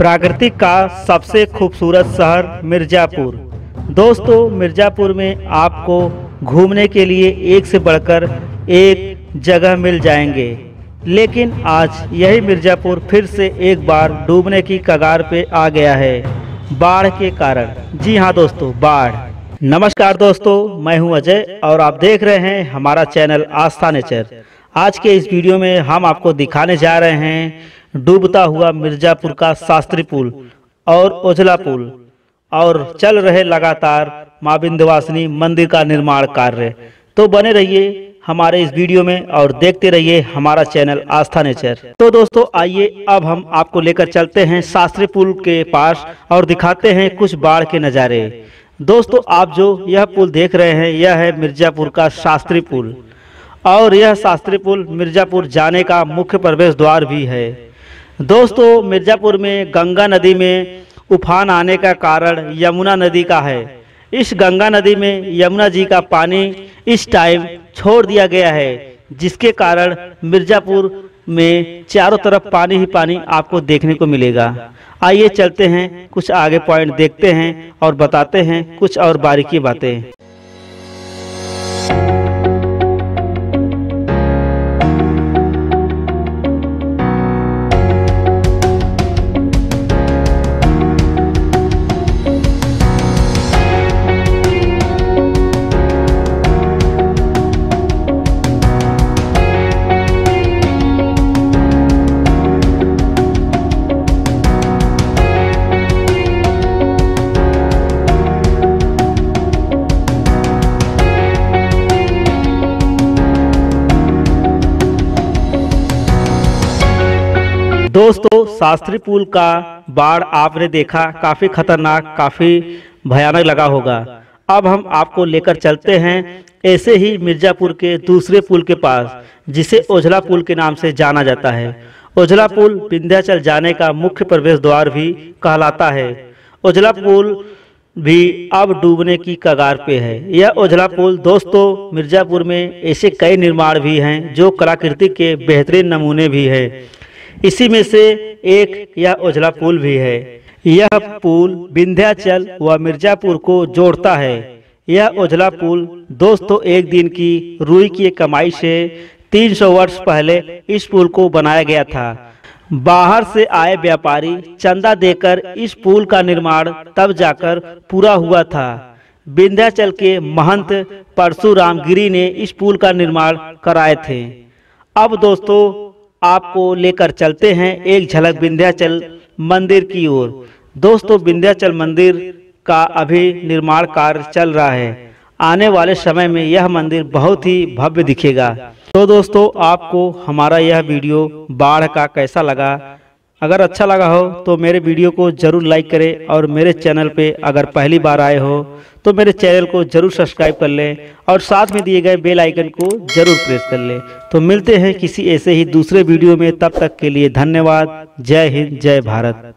प्राकृतिक का सबसे खूबसूरत शहर मिर्ज़ापुर। दोस्तों, मिर्ज़ापुर में आपको घूमने के लिए एक से बढ़कर एक जगह मिल जाएँगे। लेकिन आज यही मिर्ज़ापुर फिर से एक बार डूबने की कगार पे आ गया है। बाढ़ के कारण। जी हाँ दोस्तों, बाढ़। नमस्कार दोस्तों, मैं हूँ अजय और आप देख रहे हैं हमारा चैनल आस्था नेचर। आज के इस वीडियो में हम आपको दिखाने जा रहे हैं डूबता हुआ मिर्जापुर का शास्त्री पुल और ओझला पुल और चल रहे लगातार माँ विंध्यवासिनी मंदिर का निर्माण कार्य। तो बने रहिए हमारे इस वीडियो में और देखते रहिए हमारा चैनल आस्था नेचर। तो दोस्तों, आइए अब हम आपको लेकर चलते हैं शास्त्री पुल के पास और दिखाते हैं कुछ बाढ़ के नज़ारे। दोस्तों, आप जो यह पुल देख रहे हैं, यह है मिर्जापुर का शास्त्री पुल। और यह शास्त्री पुल मिर्जापुर जाने का मुख्य प्रवेश द्वार भी है। दोस्तों, मिर्ज़ापुर में गंगा नदी में उफान आने का कारण यमुना नदी का है। इस गंगा नदी में यमुना जी का पानी इस टाइम छोड़ दिया गया है, जिसके कारण मिर्ज़ापुर में चारों तरफ़ पानी ही पानी आपको देखने को मिलेगा। आइए चलते हैं, कुछ आगे पॉइंट देखते हैं और बताते हैं कुछ और बारीकी बातें। दोस्तों, शास्त्री पुल का बाढ़ आपने देखा, काफ़ी खतरनाक, काफ़ी भयानक लगा होगा। अब हम आपको लेकर चलते हैं ऐसे ही मिर्जापुर के दूसरे पुल के पास, जिसे ओझला पुल के नाम से जाना जाता है। ओझला पुल विंध्याचल जाने का मुख्य प्रवेश द्वार भी कहलाता है। ओझला पुल भी अब डूबने की कगार पे है। यह ओझला पुल दोस्तों, मिर्जापुर में ऐसे कई निर्माण भी हैं, जो कलाकृति के बेहतरीन नमूने भी हैं। इसी में से एक यह उजला पुल भी है। यह पुल विंध्याचल व मिर्जापुर को जोड़ता है। यह उजला पुल दोस्तों एक दिन की रुई की कमाई से 300 वर्ष पहले इस पुल को बनाया गया था। बाहर से आए व्यापारी चंदा देकर इस पुल का निर्माण तब जाकर पूरा हुआ था। विंध्याचल के महंत परशुराम गिरी ने इस पुल का निर्माण कराए थे। अब दोस्तों आपको लेकर चलते हैं एक झलक विंध्याचल मंदिर की ओर। दोस्तों, विंध्याचल मंदिर का अभी निर्माण कार्य चल रहा है। आने वाले समय में यह मंदिर बहुत ही भव्य दिखेगा। तो दोस्तों, आपको हमारा यह वीडियो बाढ़ का कैसा लगा? अगर अच्छा लगा हो तो मेरे वीडियो को ज़रूर लाइक करें और मेरे चैनल पे अगर पहली बार आए हो तो मेरे चैनल को ज़रूर सब्सक्राइब कर लें और साथ में दिए गए बेल आइकन को ज़रूर प्रेस कर लें। तो मिलते हैं किसी ऐसे ही दूसरे वीडियो में, तब तक के लिए धन्यवाद। जय हिंद, जय भारत।